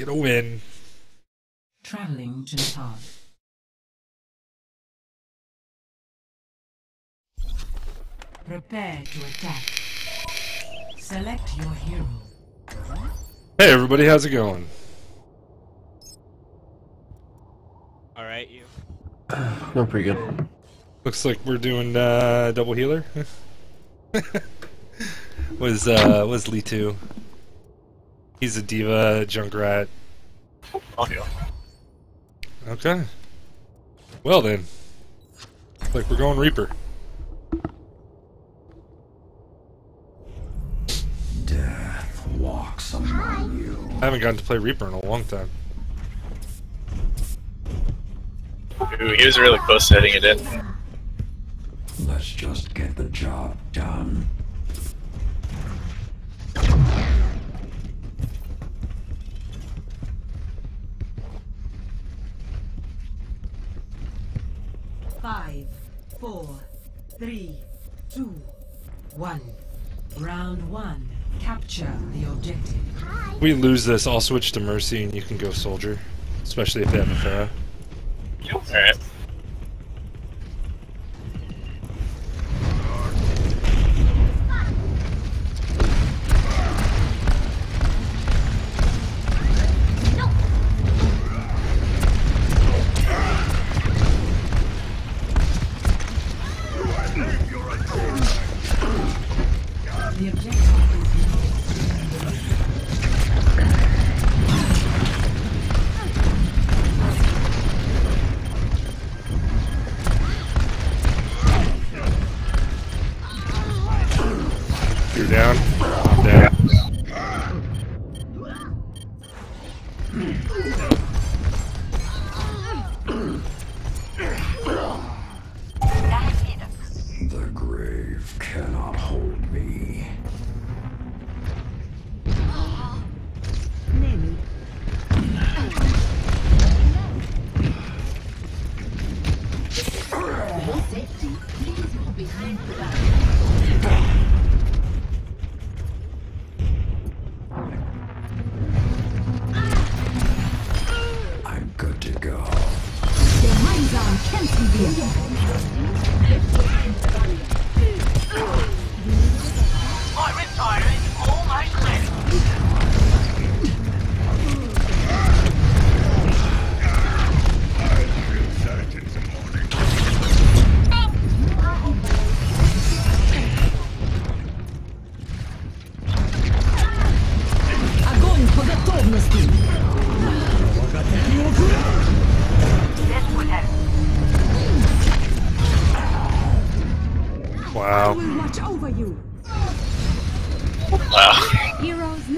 get a win. Traveling to Nepal. Prepare to attack. Select your hero. Hey everybody, how's it going? Alright, you. No, pretty good. Looks like we're doing uh, double healer. was uh was Lee two? He's a diva, Junkrat. I'll heal. Okay. Well then, looks like we're going Reaper. Death walks among you. I haven't gotten to play Reaper in a long time. Ooh, he was really close to hitting it in. Let's just get the job done. Five, four, three, two, one. Round one. Capture the objective. We lose this, I'll switch to Mercy and you can go Soldier. Especially if they have a Pharah. Alright. The cannot hold me.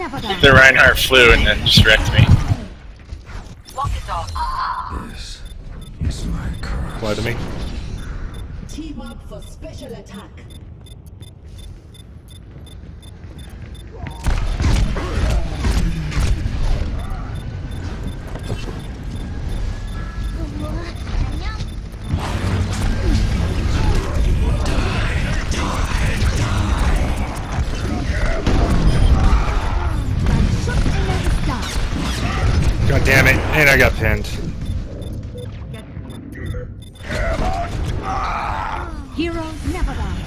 The Reinhardt flew and then just wrecked me. This is my curse. Fly to me. Team up for special attack. God damn it. And I got pinned. Heroes never die.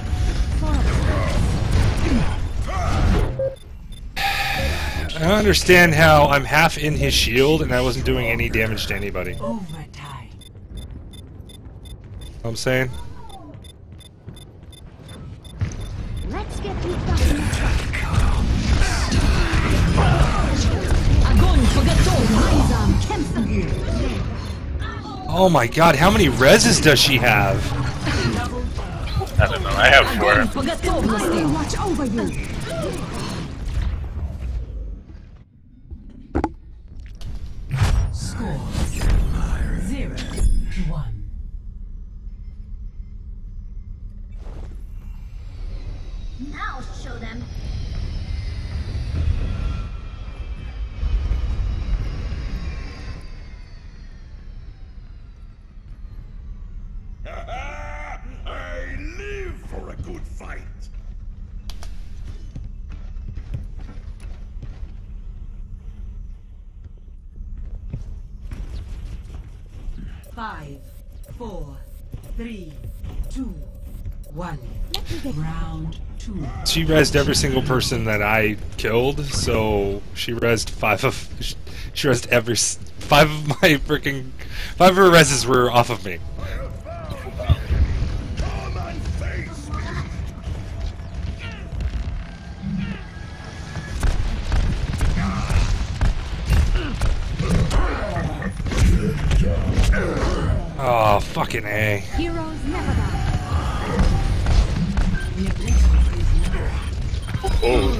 I don't understand how I'm half in his shield and I wasn't doing any damage to anybody. Know what I'm saying? Oh my god, how many reses does she have? I don't know, I have four. I live for a good fight! Five, four, three, two, one. Round two. She rezzed every single person that I killed, so she rezzed five of. She rezzed every. Five of my freaking. Five of her rezzes were off of me. Fucking a! Heroes never die. Oh,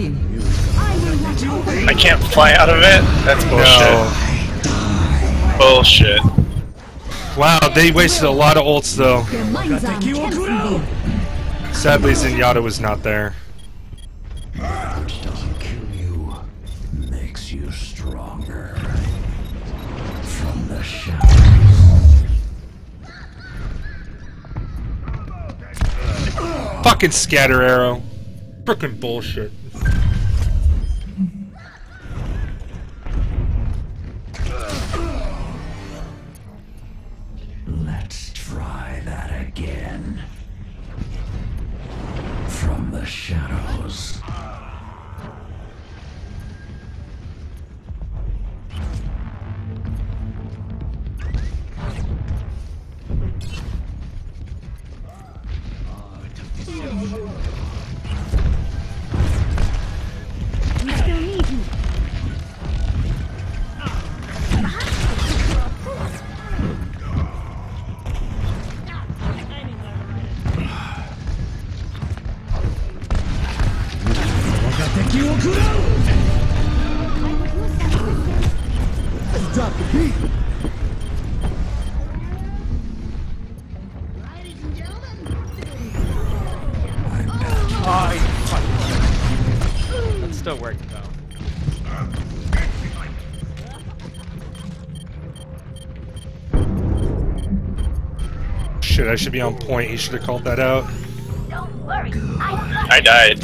within. I, I can't fly out of it? That's bullshit. No. Bullshit. Wow, they wasted a lot of ults though. Sadly, Zenyatta was not there. Fucking scatter arrow. Frickin' bullshit. I should be on point. He should have called that out. Don't worry. I I died.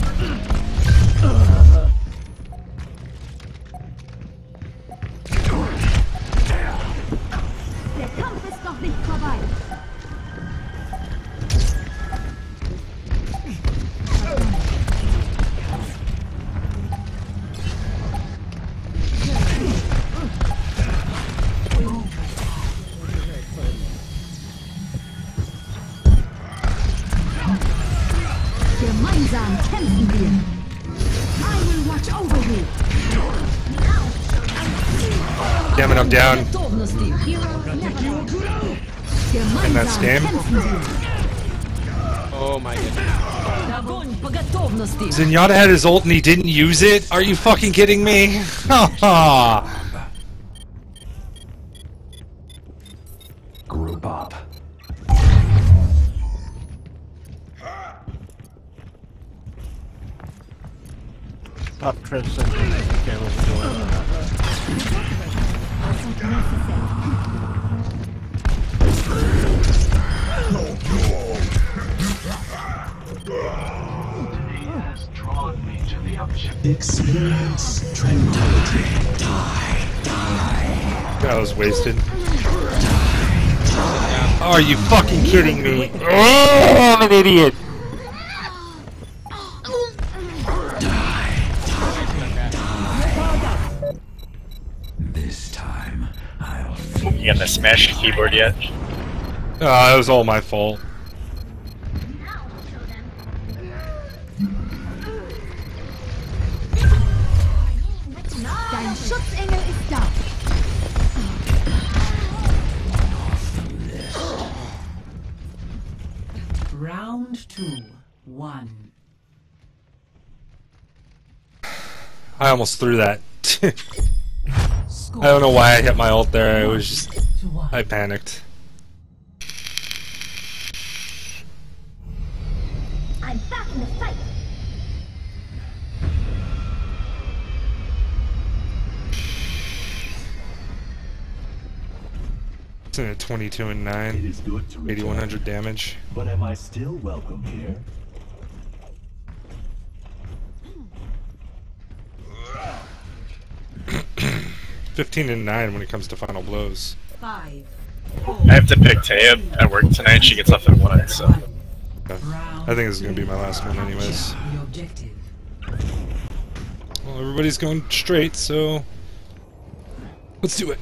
down. And that's him. Oh my god. Zenyatta had his ult and he didn't use it? Are you fucking kidding me? Group up. Pop Tristan. Experience tranquility. Die, die. That was wasted. Oh, are you fucking kidding me? Oh, I'm an idiot. You gonna smash your keyboard yet? Ah, that was all my fault. Dein Schutzengel ist da. Round two. One. I almost threw that. I don't know why I hit my ult there. It was just to one. I panicked. I'm back in the fight. It's in at 22 and 9, is good to 8100 damage. but am I still welcome here? Fifteen and nine when it comes to final blows. I have to pick Taya at work tonight. She gets off at one, so Round I think this is gonna be my last one, anyways. Well, everybody's going straight, so let's do it.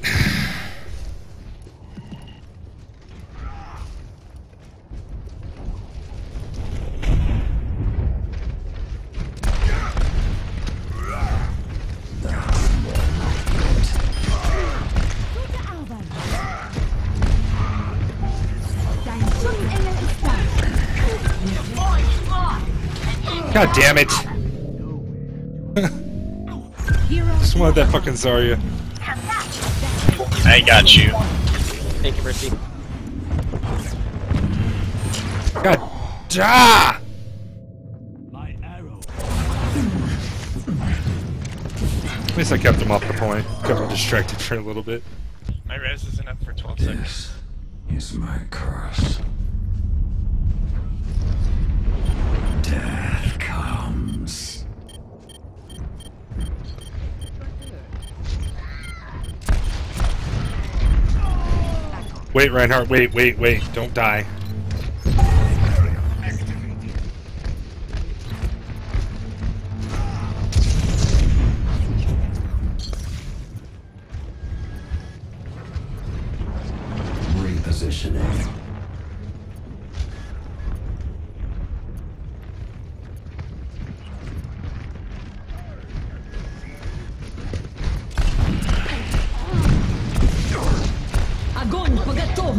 God damn it! Hero Just wanted that fucking Zarya. I got you. Thank you, Mercy. God. Ah! My arrow. At least I kept him off the point. Got him distracted for a little bit. My res isn't up for 12 seconds. This is my curse. Death Wait, Reinhardt, wait, wait, wait. Don't die.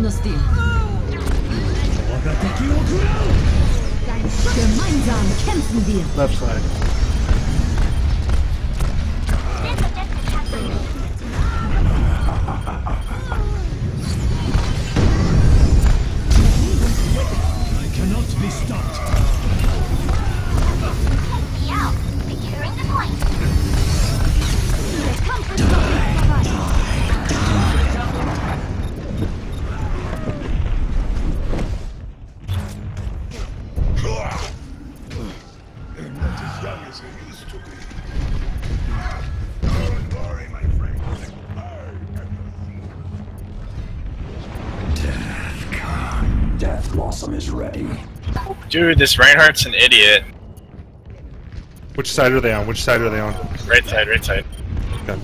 のスティール Gemeinsam kämpfen wir. Left side. Is ready. Dude, this Reinhardt's an idiot. Which side are they on? Which side are they on? Right side, right side. Okay.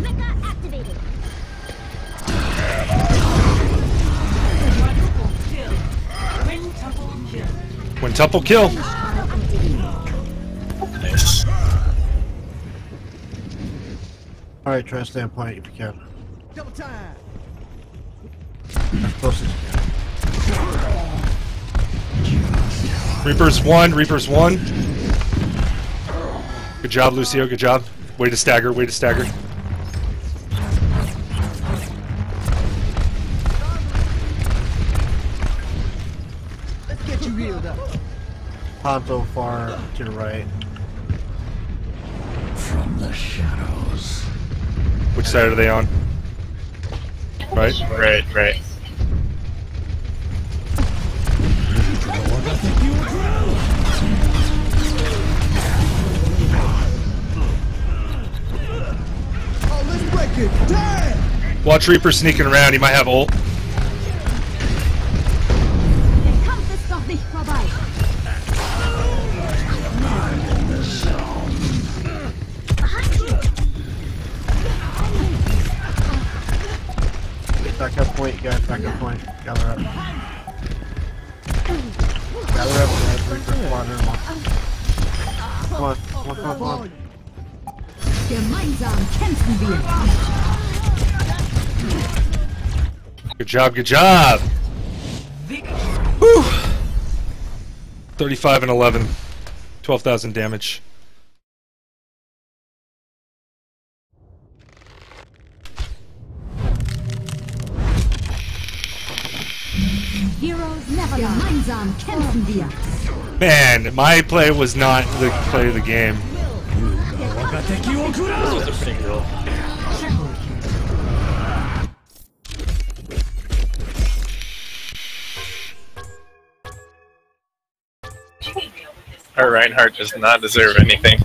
Mecha activated. Quintuple kill. Nice. Alright, try to stay point if you can. Double time! As close as you. Reaper's one. Reaper's one. Good job, Lucio. Good job. Way to stagger. Way to stagger. Let's get you healed up. Ponto far to the right. From the shadows. Which side are they on? Right? Right, right. Watch Reaper sneaking around. He might have ult. Back up point, guys. Back up point. Gather up. Gather up, guys. Reaper squadron. Come on, come on, come on, come on. Gemeinsam kämpfen wir. Good job, good job. Whew. 35 and 11. 12,000 damage. Heroes never. Man, my play was not the play of the game. Our Reinhardt does not deserve anything.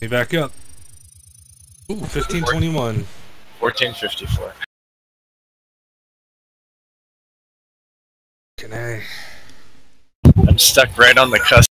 Me back up. Ooh, 1521. 1454. Can I? I'm stuck right on the cusp